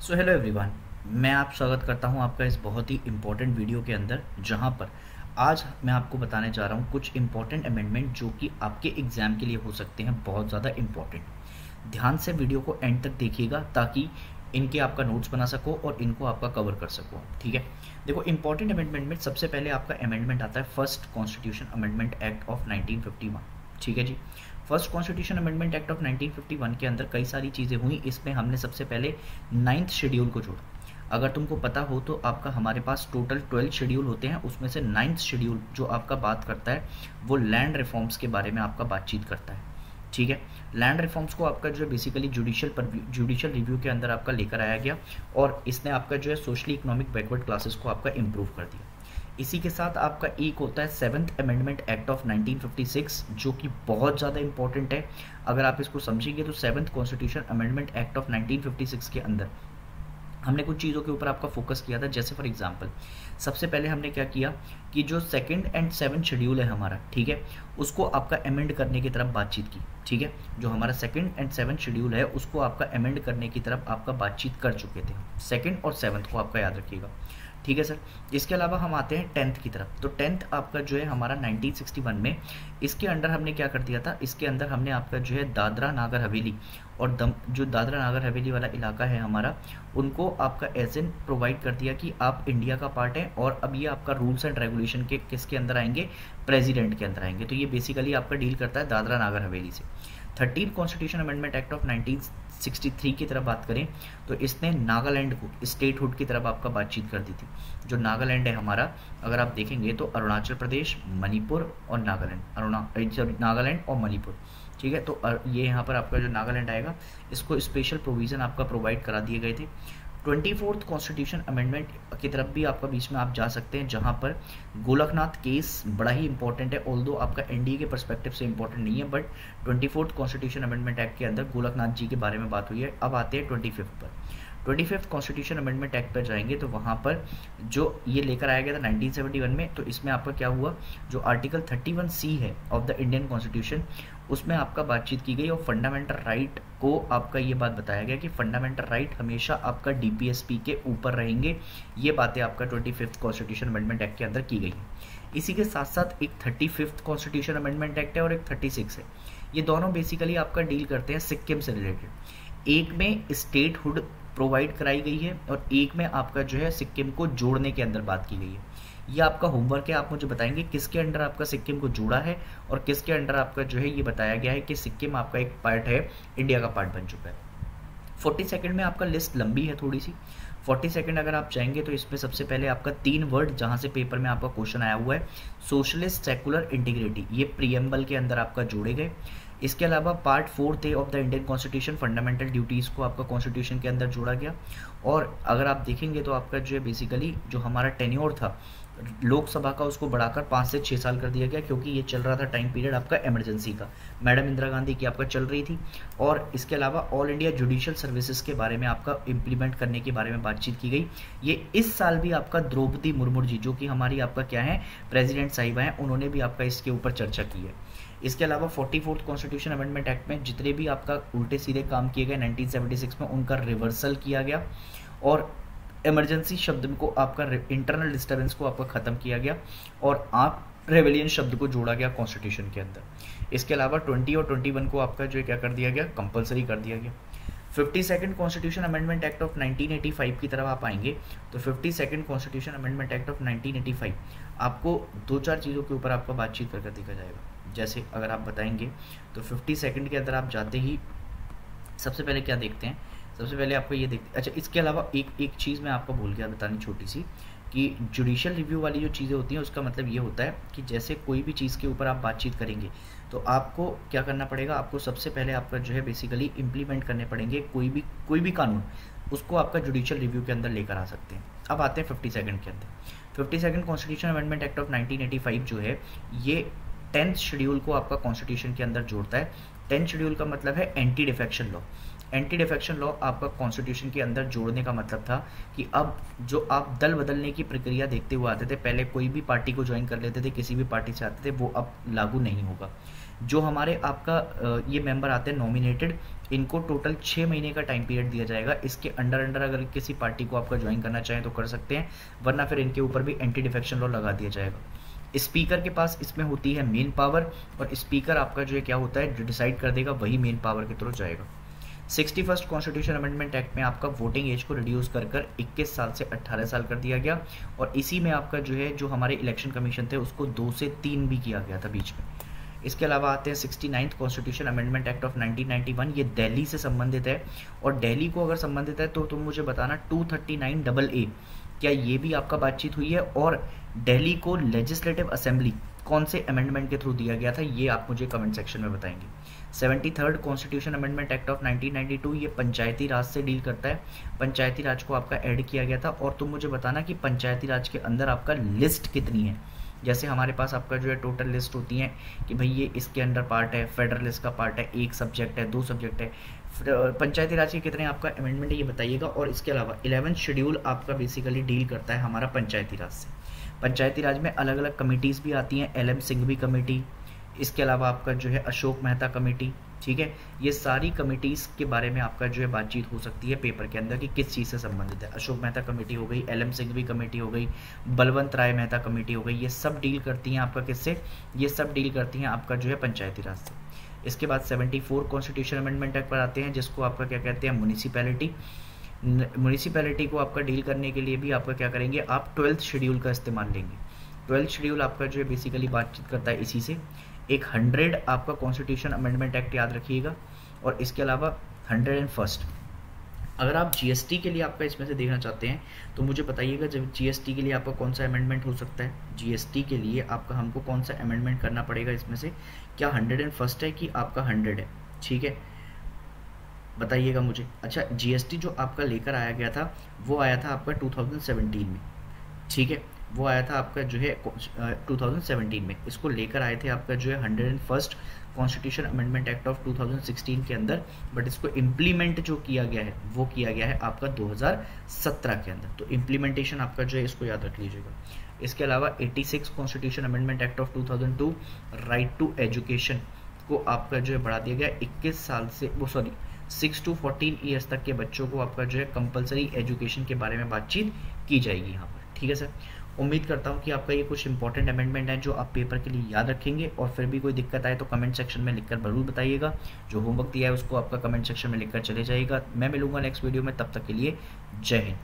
So hello everyone मैं आप स्वागत करता हूँ आपका इस बहुत ही इम्पोर्टेंट वीडियो के अंदर, जहाँ पर आज मैं आपको बताने जा रहा हूँ कुछ इम्पोर्टेंट अमेंडमेंट जो कि आपके एग्ज़ाम के लिए हो सकते हैं, बहुत ज़्यादा इम्पोर्टेंट ध्यान से वीडियो को एंड तक देखिएगा ताकि इनके आपका नोट्स बना सको और इनको आपका कवर कर सको, ठीक है? देखो इंपॉर्टेंट अमेंडमेंट में सबसे पहले आपका अमेंडमेंट आता है first constitution amendment act of 1951 ठीक है जी? First constitution amendment act of 1951 के अंदर कई सारी चीज़ें हुई, इसमें हमने सबसे पहले नाइन्थ शेड्यूल को जोड़ा। अगर तुमको पता हो तो आपका हमारे पास टोटल ट्वेल्व शेड्यूल होते हैं, उसमें से नाइन्थ शेड्यूल जो आपका बात करता है, वो लैंड रिफॉर्म्स के बारे में आपका बातचीत करता है। ठीक है? लैंड रिफॉर्म्स को आपका जो है बेसिकली जुडिशियल पर जुडिशियल रिव्यू के अंदर आपका लेकर आया गया और इसने आपका जो है सोशली इकोनॉमिक बैकवर्ड क्लासेस को आपका इम्प्रूव कर दिया। इसी के साथ आपका एक होता है सेवन्थ अमेंडमेंट एक्ट ऑफ़ 1956 जो कि बहुत ज़्यादा इंपॉर्टेंट है। अगर आप इसको समझेंगे तो seventh constitution amendment act of 1956 के अंदर हमने कुछ चीज़ों के ऊपर आपका फोकस किया था, जैसे फॉर एग्जांपल सबसे पहले हमने क्या किया कि जो सेकंड एंड सेवन शेड्यूल है हमारा, ठीक है, उसको आपका अमेंड करने की तरफ़ बातचीत की, ठीक है। जो हमारा सेकंड एंड सेवन शेड्यूल है, उसको आपका अमेंड करने की तरफ़ आपका बातचीत कर चुके थे। सेकंड और सेवन्थ को आपका याद रखिएगा। ठीक है सर? इसके अलावा हम आते हैं टेंथ की तरफ़। तो टेंथ आपका जो है हमारा 1961 में, इसके अंडर हमने क्या कर दिया था? इसके अंदर हमने आपका जो है दादरा नागर हवेली और दम, जो दादरा नागर हवेली वाला इलाका है हमारा, उनको आपका एजेंट प्रोवाइड कर दिया कि आप इंडिया का पार्ट है और अब ये आपका रूल्स एंड रेगुलेशन के किसके अंदर आएँगे? प्रेसिडेंट के अंदर आएँगे। तो ये बेसिकली आपका डील करता है दादरा नागर हवेली से। Thirteen constitution amendment act of 1963 की तरफ़ बात करें तो इसने नागालैंड को स्टेटहुड की तरफ़ आपका बातचीत कर दी थी। जो नागालैंड है हमारा, अगर आप देखेंगे तो अरुणाचल प्रदेश, मणिपुर और नागालैंड, अरुणा नागालैंड और मणिपुर, ठीक है? तो ये यहाँ पर आपका जो नागालैंड आएगा, इसको स्पेशल प्रोविज़न आपका प्रोवाइड करा दिए गए थे। ट्वेंटी फोर्थ कॉन्स्टिट्यूशन अमेंडमेंट की तरफ़ भी आपका बीच में आप जा सकते हैं, जहाँ पर गोलकनाथ केस बड़ा ही इंपॉर्टेंट है ऑल आपका एनडीए के परस्पेक्टिव से इंपॉर्टेंट नहीं है but twenty fourth constitution amendment act के अंदर गोलकनाथ जी के बारे में बात हुई है। अब आते हैं ट्वेंटी पर। Twenty fifth constitution amendment act पर जाएँगे तो वहाँ पर जो ये लेकर आया गया था 1971 में तो इसमें आपका क्या हुआ, जो आर्टिकल 31 सी है ऑफ़ द इंडियन कॉन्स्टिट्यूशन उसमें आपका बातचीत की गई और फंडामेंटल राइट को आपका ये बात बताया गया कि फंडामेंटल राइट हमेशा आपका डीपीएसपी के ऊपर रहेंगे। ये बातें आपका twenty fifth constitution amendment act के अंदर की गई इसी के साथ साथ एक thirty fifth constitution amendment act है और एक थर्टी सिक्स है। ये दोनों बेसिकली आपका डील करते हैं सिक्किम से रिलेटेड एक में स्टेटहुड प्रोवाइड कराई गई है और एक में आपका जो है सिक्किम को जोड़ने के अंदर बात की गई है। ये आपका होमवर्क है, आप मुझे बताएँगे किसके अंडर आपका सिक्किम को जोड़ा है और किसके अंडर आपका जो है ये बताया गया है कि सिक्किम आपका एक पार्ट है इंडिया का पार्ट बन चुका है। फोर्टी सेकेंड में आपका लिस्ट लंबी है थोड़ी सी फोर्टी सेकेंड अगर आप चाहेंगे तो इसमें सबसे पहले आपका तीन वर्ड जहाँ से पेपर में आपका क्वेश्चन आया हुआ है सोशलिस्ट सेकुलर इंटीग्रिटी ये प्रियम्बल के अंदर आपका जोड़े गए। इसके अलावा part fourth A of the Indian constitution fundamental duties को आपका कॉन्स्टिट्यूशन के अंदर जोड़ा गया। और अगर आप देखेंगे तो आपका जो है बेसिकली जो हमारा टेन्योर था लोकसभा का उसको बढ़ाकर पाँच से छः साल कर दिया गया, क्योंकि ये चल रहा था टाइम पीरियड आपका इमरजेंसी का। मैडम इंदिरा गांधी की आपका चल रही थी, और इसके अलावा ऑल इंडिया जुडिशियल सर्विसेज़ के बारे में आपका इम्प्लीमेंट करने के बारे में बातचीत की गई। ये इस साल भी आपका द्रौपदी मुर्मू जी, जो कि हमारी आपका क्या है प्रेजिडेंट साहिबा हैं, उन्होंने भी आपका इसके ऊपर चर्चा की है। इसके अलावा forty fourth constitution amendment act में जितने भी आपका उल्टे सीधे काम किए गए 1976 में उनका रिवर्सल किया गया, और इमरजेंसी शब्द को आपका इंटरनल डिस्टर्बेंस को आपका ख़त्म किया गया और आप रेवेलियन शब्द को जोड़ा गया कॉन्स्टिट्यूशन के अंदर। इसके अलावा 20 और 21 को आपका जो क्या कर दिया गया? कंपलसरी कर दिया गया। Fifty second constitution amendment act of 1985 की तरफ़ आप आएँगे तो fifty second constitution amendment act of 1985 आपको दो चार चीज़ों के ऊपर आपका बातचीत करके देखा जाएगा। जैसे अगर आप बताएँगे तो फिफ्टी सेकेंड के अंदर आप जाते ही सबसे पहले क्या देखते हैं? सबसे पहले आपको ये देखते अच्छा इसके अलावा एक एक चीज़ मैं आपको भूल गया बतानी छोटी सी, कि जुडिशियल रिव्यू वाली जो चीज़ें होती हैं, उसका मतलब ये होता है कि जैसे कोई भी चीज़ के ऊपर आप बातचीत करेंगे तो आपको क्या करना पड़ेगा? आपको सबसे पहले आपका जो है बेसिकली इम्प्लीमेंट करने पड़ेंगे कोई भी कोई भी कानून, उसको आपका जुडिशियल रिव्यू के अंदर लेकर आ सकते हैं। अब आते हैं फिफ्टी सेकंड के अंदर। Fifty second constitution amendment act of 1985 जो है, ये टेंथ शेड्यूल को आपका कॉन्स्टिट्यूशन के अंदर जोड़ता है। टेंथ शेड्यूल का मतलब है anti defection law. Anti defection law आपका कॉन्स्टिट्यूशन के अंदर जोड़ने का मतलब था कि अब जो आप दल बदलने की प्रक्रिया देखते हुए आते थे, पहले कोई भी पार्टी को ज्वाइन कर लेते थे, किसी भी पार्टी से आते थे, वो अब लागू नहीं होगा। जो हमारे आपका ये मेंबर आते हैं नॉमिनेटेड इनको टोटल छः महीने का टाइम पीरियड दिया जाएगा। इसके अंडर अंडर अगर किसी पार्टी को आपका ज्वाइन करना चाहें तो कर सकते हैं, वरना फिर इनके ऊपर भी एंटी डिफेक्शन लॉ लगा दिया जाएगा। स्पीकर के पास इसमें होती है मेन पावर और स्पीकर आपका जो है क्या होता है जो डिसाइड कर देगा, वही मेन पावर के थ्रू जाएगा। Sixty first constitution amendment act में आपका वोटिंग एज को रिड्यूस कर कर 21 साल से 18 साल कर दिया गया और इसी में आपका जो है, जो हमारे इलेक्शन कमीशन थे, उसको दो से तीन भी किया गया था बीच में। इसके अलावा आते हैं sixty ninth constitution amendment act of 1991 ये दिल्ली से संबंधित है और दिल्ली को अगर संबंधित है तो तुम मुझे बताना two thirty nine double A क्या ये भी आपका बातचीत हुई है? और दिल्ली को लेजिस्लेटिव असेंबली कौन से अमेंडमेंट के थ्रू दिया गया था? ये आप मुझे कमेंट सेक्शन में बताएँगे। Seventy third constitution amendment act of 1992 ये पंचायती राज से डील करता है। पंचायती राज को आपका ऐड किया गया था। और तुम मुझे बताना कि पंचायती राज के अंदर आपका लिस्ट कितनी है? जैसे हमारे पास आपका जो है टोटल लिस्ट होती है कि भाई ये इसके अंडर पार्ट है फेडरल लिस्ट का पार्ट है, एक सब्जेक्ट है, दो सब्जेक्ट है। पंचायती राज के कितने आपका अमेंडमेंट है, ये बताइएगा। और इसके अलावा इलेवन शेड्यूल आपका बेसिकली डील करता है हमारा पंचायती राज से। पंचायती राज में अलग अलग कमेटीज़ भी आती हैं एल एम सिंघवी कमेटी इसके अलावा आपका जो है अशोक मेहता कमेटी ठीक है? ये सारी कमिटीज़ के बारे में आपका जो है बातचीत हो सकती है पेपर के अंदर कि किस चीज़ से संबंधित है। अशोक मेहता कमेटी हो गई एल एम सिंघवी कमेटी हो गई, बलवंत राय मेहता कमेटी हो गई, ये सब डील करती हैं आपका किससे? ये सब डील करती हैं आपका जो है पंचायती राज से। इसके बाद 74 कॉन्स्टिट्यूशन अमेंडमेंट एक्ट पर आते हैं, जिसको आपका क्या कहते हैं म्यूनिसिपैलिटी म्यूनिसिपैलिटी को आपका डील करने के लिए भी आपका क्या करेंगे? आप ट्वेल्थ शेड्यूल का इस्तेमाल लेंगे। ट्वेल्थ शेड्यूल आपका जो है बेसिकली बातचीत करता है इसी से। एक हंड्रेड आपका कॉन्स्टिट्यूशन अमेंडमेंट एक्ट याद रखिएगा और इसके अलावा हंड्रेड एंड फ़र्स्ट अगर आप जीएसटी के लिए आपका इसमें से देखना चाहते हैं तो मुझे बताइएगा जब जीएसटी के लिए आपका कौन सा अमेंडमेंट हो सकता है। जीएसटी के लिए आपका हमको कौन सा अमेंडमेंट करना पड़ेगा इसमें से? क्या हंड्रेड एंड फ़र्स्ट है कि आपका हंड्रेड है? ठीक है? बताइएगा मुझे। अच्छा जीएसटी जो आपका लेकर आया गया था, वो आया था आपका 2017 में। ठीक है? वो आया था आपका जो है 2017 में। इसको लेकर आए थे आपका जो है hundred and first constitution amendment act of 2016 के अंदर बट इसको इम्प्लीमेंट जो किया गया है, वो किया गया है आपका 2017 के अंदर। तो इम्प्लीमेंटेशन आपका जो है, इसको याद रख लीजिएगा। इसके अलावा 86 constitution amendment act of 2002 right to education को आपका जो है, बढ़ा दिया गया। 21 साल से, वो sorry six to fourteen years तक के बच्चों को आपका जो है कंपलसरी एजुकेशन के बारे में बातचीत की जाएगी यहाँ पर। ठीक है सर उम्मीद करता हूँ कि आपका ये कुछ इंपॉर्टेंट अमेंडमेंट है जो आप पेपर के लिए याद रखेंगे और फिर भी कोई दिक्कत आए तो कमेंट सेक्शन में लिखकर ज़रूर बताइएगा। जो होमवर्क दिया है उसको आपका कमेंट सेक्शन में लिखकर चले जाइएगा। मैं मिलूँगा नेक्स्ट वीडियो में, तब तक के लिए जय हिंद।